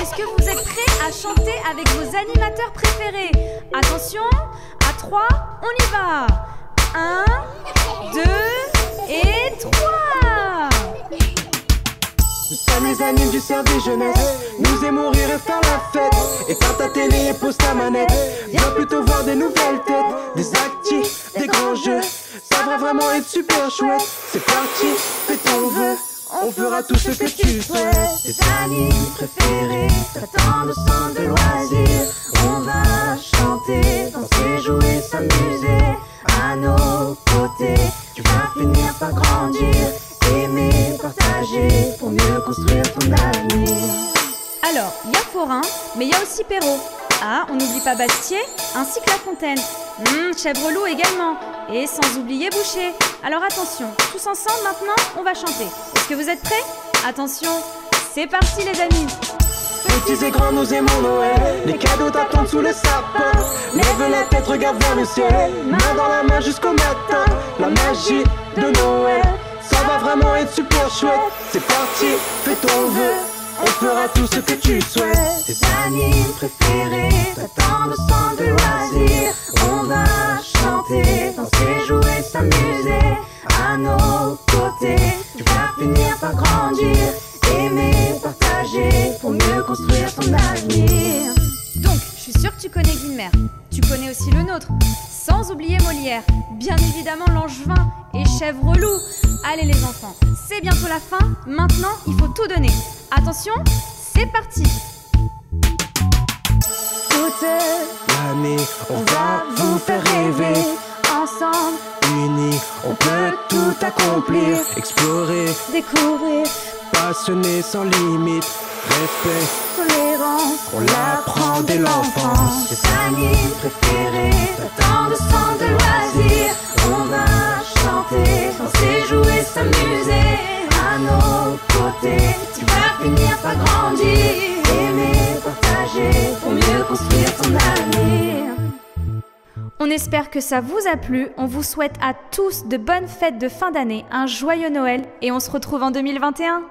Est-ce que vous êtes prêts à chanter avec vos animateurs préférés? Attention, à 3, on y va. 1, 2 Nous sommes les animes du service jeunesse. Nous aimons rire et faire la fête. Éteins ta télé et pose ta manette. Viens plutôt voir des nouvelles têtes, des actifs, des grands jeux. Ça va vraiment être super chouette. C'est parti, fais ton vœu. On fera tout ce que tu souhaites. Tes animes préférés t'attendent au centre de loisirs. On va chanter, danser, jouer, s'amuser. À nos côtés, tu vas finir par grandir. Aimer, partager pour mieux construire ton avenir. Alors, il y a Forain, mais il y a aussi Perrault. Ah, on n'oublie pas Bastier, ainsi que La Fontaine. Hum, Chèvreloup également. Et sans oublier Boucher. Alors attention, tous ensemble maintenant, on va chanter. Est-ce que vous êtes prêts? Attention, c'est parti les amis Petits et grands, nous aimons Noël. Les cadeaux t'attendent sous le sapin. Lève la tête, regarde vers le ciel. Main dans la main jusqu'au matin. La magie de Noël. Ça va vraiment être super chouette. C'est parti, fais ton vœu. On fera tout ce que tu souhaites. Tes animes préférés t'attendent au centre de loisirs. On va chanter, danser, jouer, s'amuser. À nos côtés, tu vas finir par grandir. Aimer, Sans oublier Molière. Bien évidemment Langevin et Chèvreloup. Allez les enfants, c'est bientôt la fin. Maintenant, il faut tout donner. Attention, c'est parti Toute L'année, on va vous faire rêver. ensemble, Unis, on peut tout accomplir. Explorer, découvrir passionné sans limite. Respect, tolérance. on l'apprend dès l'enfance. Tes animes préférés t'attendent au centre de loisirs. On va chanter, danser, jouer, s'amuser. À nos côtés, tu vas finir par grandir. Aimer, partager pour mieux construire ton avenir. On espère que ça vous a plu. On vous souhaite à tous de bonnes fêtes de fin d'année, un joyeux Noël et on se retrouve en 2021.